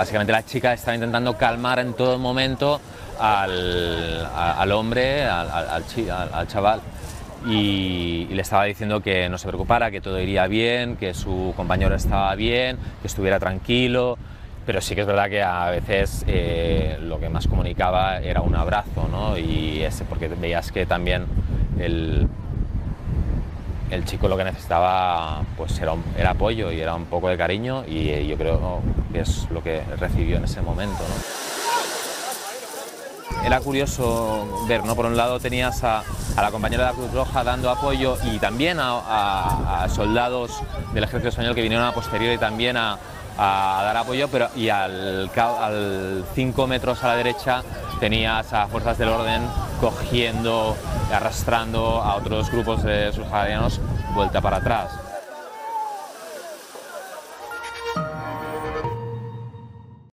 básicamente la chica estaba intentando calmar en todo momento al, al hombre, al, al, al chaval, y, y, le estaba diciendo que no se preocupara, que todo iría bien, que su compañero estaba bien, que estuviera tranquilo, pero sí que es verdad que a veces eh, lo que más comunicaba era un abrazo, ¿no? Y ese, porque veías que también el, el chico lo que necesitaba pues era, un, era apoyo y era un poco de cariño y eh, yo creo que es lo que recibió en ese momento, era curioso ver, ¿no? Por un lado tenías a, la compañera de la Cruz Roja dando apoyo y también a, soldados del ejército español que vinieron a posteriori también a, dar apoyo, pero y al 5 metros a la derecha tenías a fuerzas del orden cogiendo, arrastrando a otros grupos de subsaharianos vuelta para atrás.